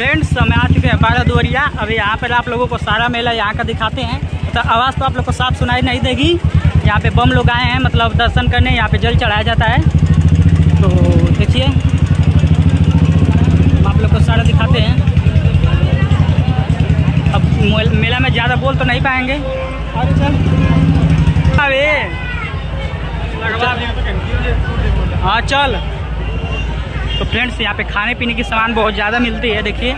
Friends, हम आ चुके हैं बारह दुवरिया अभी यहाँ पर आप लोगों को सारा मेला यहाँ का दिखाते हैं। तो आवाज़ तो आप लोग को साफ़ सुनाई नहीं देगी। यहाँ पे बम लोग आए हैं मतलब दर्शन करने। यहाँ पे जल चढ़ाया जाता है। तो देखिए आप लोग को सारा दिखाते हैं। अब मेला में ज़्यादा बोल तो नहीं पाएँगे। अरे हाँ चल। तो फ्रेंड्स यहाँ पे खाने पीने की सामान बहुत ज़्यादा मिलती है देखिए।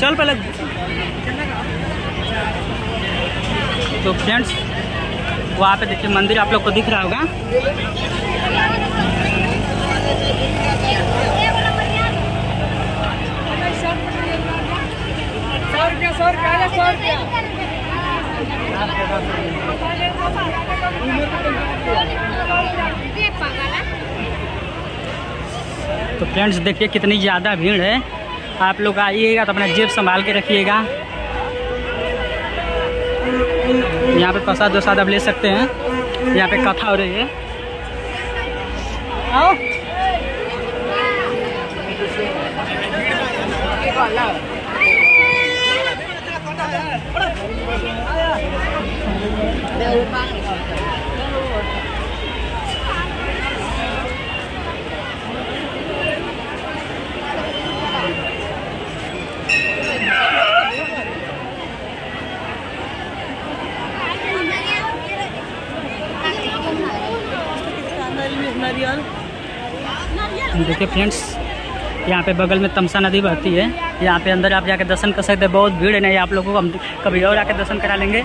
चल पहले तो फ्रेंड्स वहाँ पे देखिए मंदिर आप लोग को दिख रहा होगा सौ रुपया सौ रुपया सौ रुपया तो फ्रेंड्स, देखिए कितनी ज़्यादा भीड़ है। आप लोग आइएगा तो अपना जेब संभाल के रखिएगा। यहाँ पे प्रसाद वसाद आप ले सकते हैं। यहाँ पे कथा हो रही है। आओ। देखिए फ्रेंड्स यहाँ पे बगल में तमसा नदी बहती है। यहाँ पे अंदर आप जाके दर्शन कर सकते हैं बहुत भीड़ है नहीं आप लोगों को हम कभी और आके दर्शन करा लेंगे।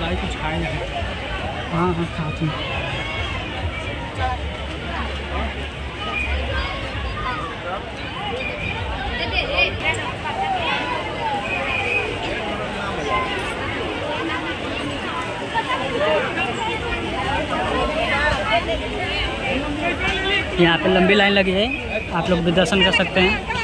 भाई कुछ खाए हाँ हाँ खाती हूँ यहाँ पे लंबी लाइन लगी है। आप लोग भी दर्शन कर सकते हैं।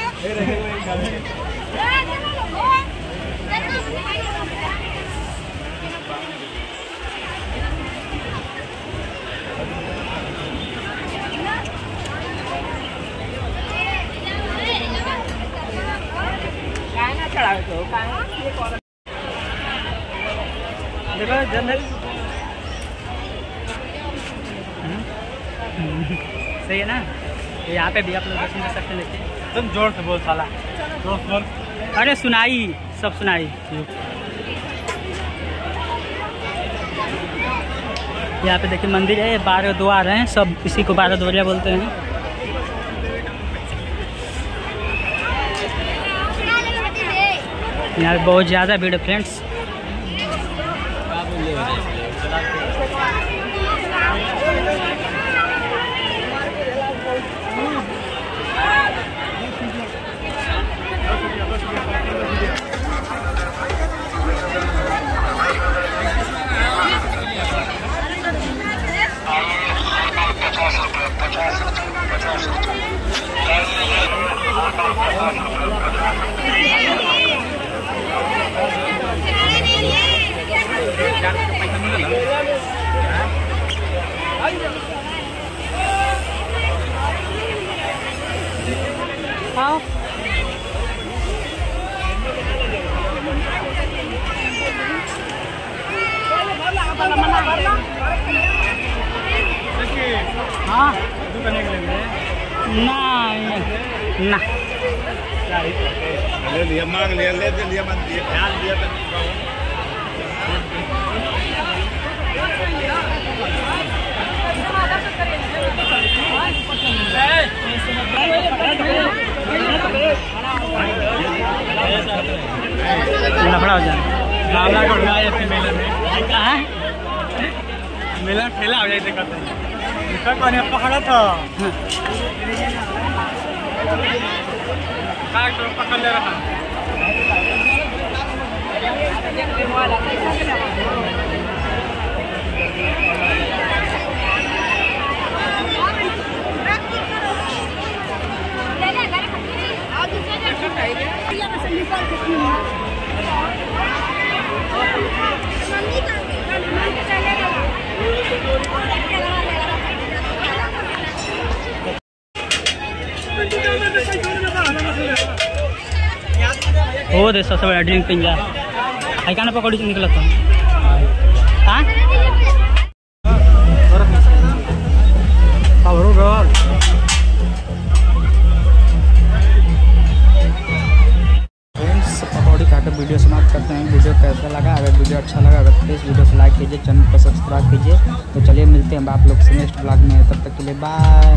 देखो जनरल सही है ना? तो यहाँ पे भी आप लोग दर्शन कर सकते हैं देखिए। तुम ज़ोर से बोल साला। ज़ोर बोल। अरे सुनाई सब सुनाई। यहाँ पे देखिए मंदिर है बारह द्वार हैं सब इसी को बारह द्वारिया बोलते हैं। यहाँ बहुत ज़्यादा भीड़ है फ्रेंड्स हाँ। ना ना ले लिया मांग लिया ले लिया मत दिया ध्यान दिया तो लफड़ा हो जाए। मामला को उठाया मेला ठेला आ जाए कहते हैं। तो पकड़ा था। तो पकड़ ले रहा। Thank you. दे सबसे बड़ा ड्रिंक पिंजा आई काना पकौड़ी से निकलत हो? हाँ वीडियो समाप्त करते हैं। वीडियो कैसा लगा? अगर वीडियो अच्छा लगा, अगर प्लीज़ वीडियो को लाइक कीजिए चैनल को सब्सक्राइब कीजिए। तो चलिए मिलते हैं आप लोग से नेक्स्ट ब्लॉग में। तब तक के लिए बाय